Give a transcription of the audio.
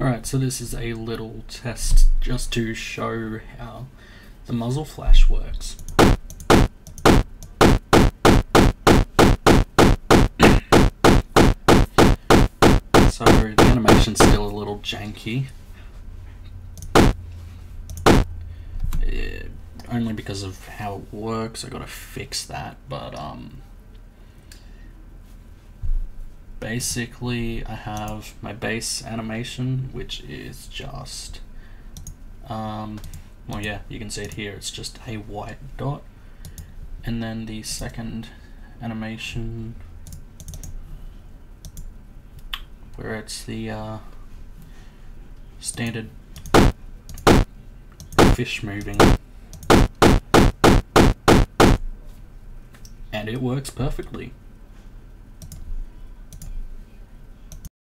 Alright, so this is a little test just to show how the muzzle flash works. so the animation's still a little janky. Only because of how it works, I gotta fix that, but um basically I have my base animation which is just um, well yeah you can see it here. It's just a white dot. And then the second animation where it's the uh, standard fish moving. And it works perfectly